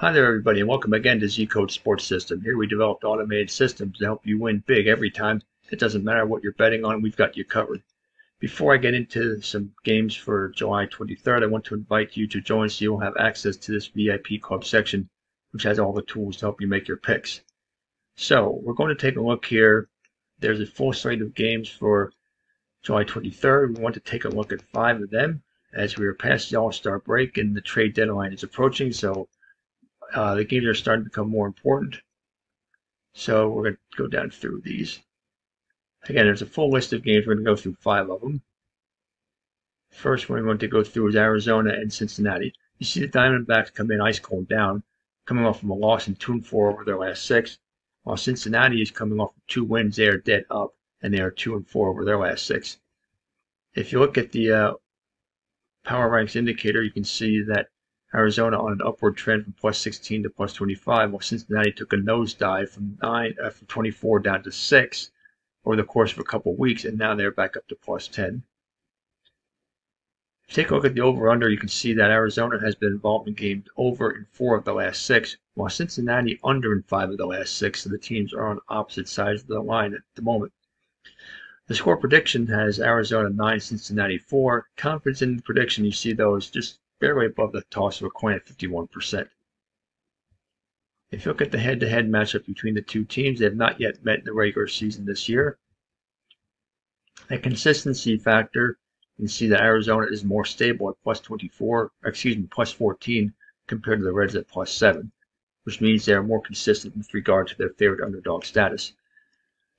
Hi there, everybody, and welcome again to Z Code Sports System. Here we developed automated systems to help you win big every time. It doesn't matter what you're betting on, we've got you covered. Before I get into some games for July 23rd, I want to invite you to join so you'll have access to this VIP club section, which has all the tools to help you make your picks. So, we're going to take a look here. There's a full slate of games for July 23rd. We want to take a look at five of them as we are past the All Star break and the trade deadline is approaching. So, uh, the games are starting to become more important. So we're going to go down through these. Again, there's a full list of games. We're going to go through five of them. First one we're going to go through is Arizona and Cincinnati. You see the Diamondbacks come in ice cold down, coming off from a loss in 2 and 4 over their last six, while Cincinnati is coming off two wins. They are dead up, and they are 2 and 4 over their last six. If you look at the uh, power ranks indicator, you can see that Arizona on an upward trend from plus 16 to plus 25, while Cincinnati took a nosedive from nine uh, from 24 down to six over the course of a couple of weeks, and now they're back up to plus 10. If you take a look at the over/under, you can see that Arizona has been involved in games over in four of the last six, while Cincinnati under in five of the last six. So the teams are on opposite sides of the line at the moment. The score prediction has Arizona 9, Cincinnati 4. Confidence in the prediction, you see those just barely above the toss of a coin at 51%. If you look at the head-to-head matchup between the two teams, they have not yet met in the regular season this year. The consistency factor, you can see that Arizona is more stable at plus 24, excuse me, plus 14 compared to the Reds at plus 7, which means they are more consistent with regard to their favorite underdog status.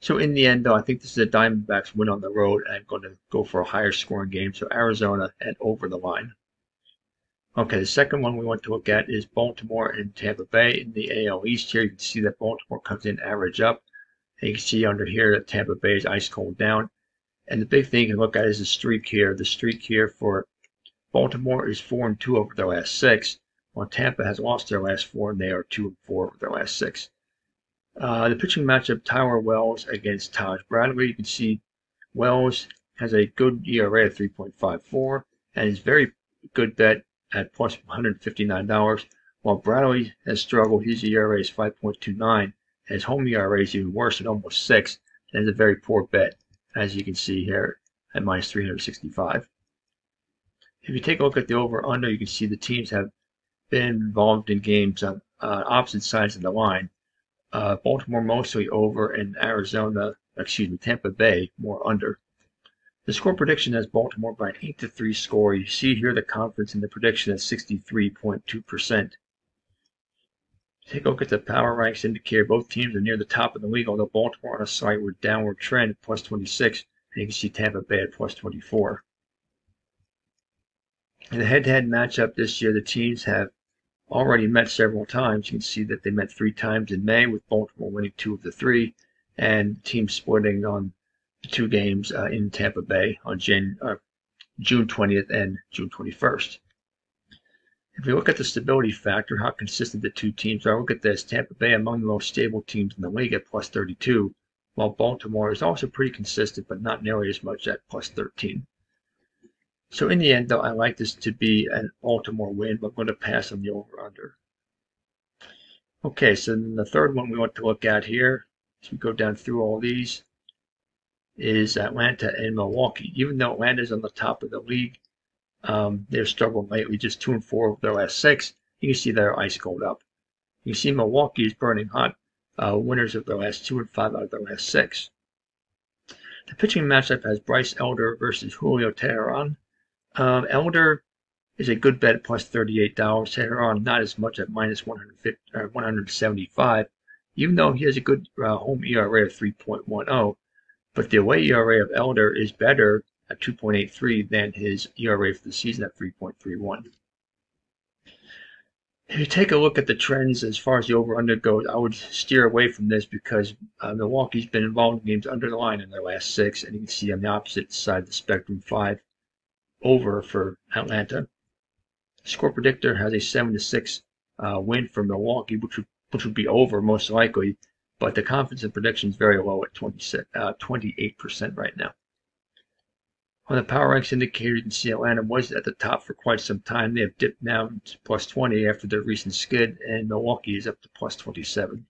So in the end, though, I think this is a Diamondbacks win on the road, and I'm going to go for a higher scoring game. So Arizona and over the line. Okay, the second one we want to look at is Baltimore and Tampa Bay in the AL East. Here you can see that Baltimore comes in average up. And you can see under here that Tampa Bay is ice cold down. And the big thing you can look at is the streak here. The streak here for Baltimore is 4 and 2 over their last six, while Tampa has lost their last four and they are 2 and 4 over their last six. Uh, the pitching matchup Tyler Wells against Taj Bradley. You can see Wells has a good ERA of 3.54 and is very good bet at plus $159, while Bradley has struggled. His ERA is 5.29, and his home ERA is even worse at almost 6, and is a very poor bet, as you can see here at minus 365. If you take a look at the over-under, you can see the teams have been involved in games on uh, opposite sides of the line. Uh, Baltimore mostly over, and Arizona, excuse me, Tampa Bay more under. The score prediction has Baltimore by an 8 to 3 score. You see here the confidence in the prediction at 63.2%. Take a look at the power ranks indicator. Both teams are near the top of the league, although Baltimore on a slight downward trend at plus 26, and you can see Tampa Bay at plus 24. In the head-to-head matchup this year, the teams have already met several times. You can see that they met three times in May, with Baltimore winning two of the three, and teams splitting on two games uh, in Tampa Bay on Jan, uh, June 20th and June 21st. If we look at the stability factor, how consistent the two teams are, look at this. Tampa Bay among the most stable teams in the league at plus 32, while Baltimore is also pretty consistent, but not nearly as much at plus 13. So in the end, though, I like this to be an Baltimore win, but I'm going to pass on the over-under. Okay, so then the third one we want to look at here, as we go down through all these, is Atlanta and Milwaukee. Even though Atlanta's on the top of the league, um, they're struggling lately, just two and four of their last six. You can see they're ice cold up. You can see Milwaukee is burning hot, uh, winners of their last two and five out of their last six. The pitching matchup has Bryce Elder versus Julio Teheran. Um, Elder is a good bet at plus $38. Teheran not as much at minus 150, uh, 175, even though he has a good uh, home ERA of 3.10. But the away ERA of Elder is better at 2.83 than his ERA for the season at 3.31. If you take a look at the trends as far as the over-under goes, I would steer away from this because uh, Milwaukee's been involved in games under the line in their last six, and you can see on the opposite side of the spectrum, five over for Atlanta. Score predictor has a seven to six uh, win for Milwaukee, which would, which would be over most likely but the confidence in prediction is very low at 26, uh, 28% right now. On the power ranks indicator, you can see Atlanta was at the top for quite some time. They have dipped now to plus 20 after their recent skid, and Milwaukee is up to plus 27.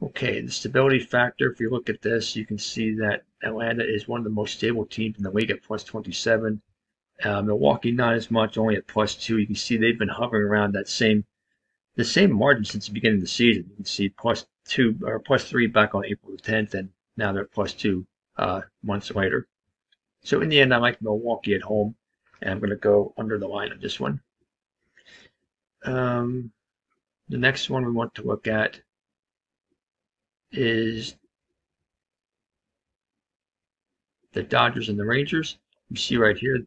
Okay, the stability factor, if you look at this, you can see that Atlanta is one of the most stable teams in the league at plus 27. Uh, Milwaukee, not as much, only at plus 2. You can see they've been hovering around that same the same margin since the beginning of the season. You can see plus 2 or plus 3 back on April 10th, and now they're plus 2 uh, months later. So in the end, I like Milwaukee at home, and I'm going to go under the line on this one. Um, the next one we want to look at is the Dodgers and the Rangers. You see right here,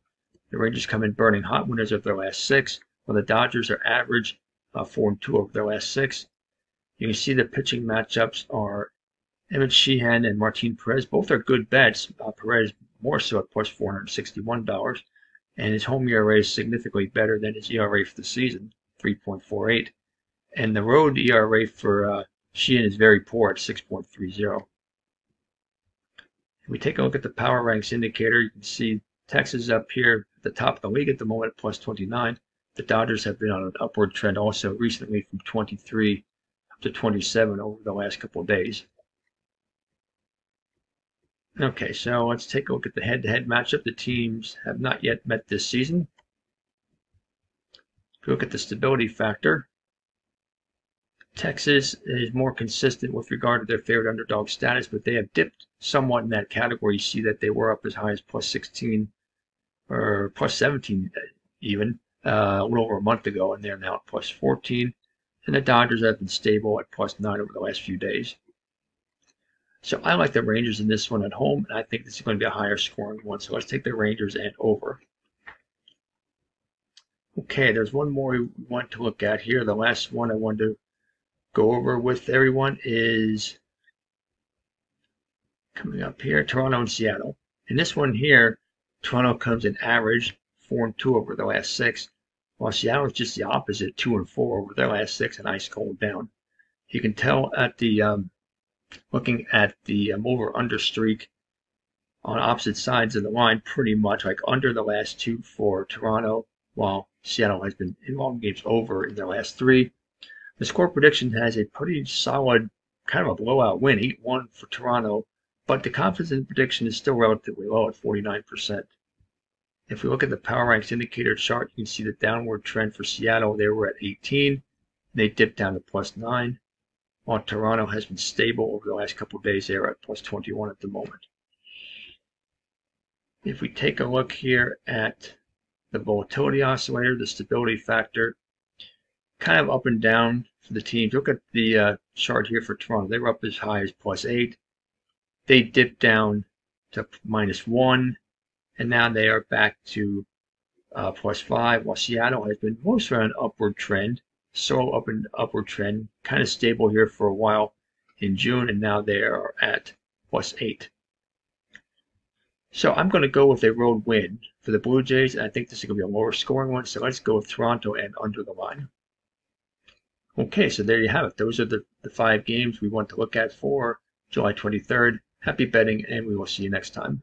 the Rangers come in burning hot winners of their last six, while the Dodgers are average uh, four and two over their last six. You can see the pitching matchups are Emmett Sheehan and Martin Perez. Both are good bets. Uh, Perez more so at plus $461, and his home ERA is significantly better than his ERA for the season, 3.48. And the road ERA for uh, Sheehan is very poor at 6.30. We take a look at the power ranks indicator, you can see Texas up here at the top of the league at the moment at plus 29. The Dodgers have been on an upward trend also recently from 23 up to 27 over the last couple of days. Okay, so let's take a look at the head-to-head matchup. The teams have not yet met this season. If you look at the stability factor, Texas is more consistent with regard to their favorite underdog status, but they have dipped somewhat in that category. You see that they were up as high as plus 16 or plus 17 even uh, a little over a month ago, and they're now at plus 14. And the Dodgers have been stable at plus 9 over the last few days. So I like the Rangers in this one at home, and I think this is going to be a higher scoring one. So let's take the Rangers and over. Okay, there's one more we want to look at here. The last one I want to go over with everyone is coming up here, Toronto and Seattle. And this one here, Toronto comes in average, 4 and 2 over the last six, while Seattle is just the opposite, 2 and 4 over their last six, and ice cold down. You can tell at the um, looking at the um, over under streak on opposite sides of the line, pretty much like under the last two for Toronto, while Seattle has been in long games over in their last three. The score prediction has a pretty solid kind of a blowout win, 8 1 for Toronto, but the confidence prediction is still relatively low at 49%. If we look at the Power Ranks indicator chart, you can see the downward trend for Seattle. They were at 18. They dipped down to plus 9 while Toronto has been stable over the last couple of days. They're at plus 21 at the moment. If we take a look here at the volatility oscillator, the stability factor, kind of up and down for the teams. Look at the uh, chart here for Toronto. They were up as high as plus 8. They dipped down to minus 1, and now they are back to uh, plus 5, while Seattle has been mostly on an upward trend so up and upward trend, kind of stable here for a while in June, and now they are at plus eight. So I'm going to go with a road win for the Blue Jays. And I think this is going to be a lower scoring one, so let's go with Toronto and under the line. Okay, so there you have it. Those are the, the five games we want to look at for July 23rd. Happy betting, and we will see you next time.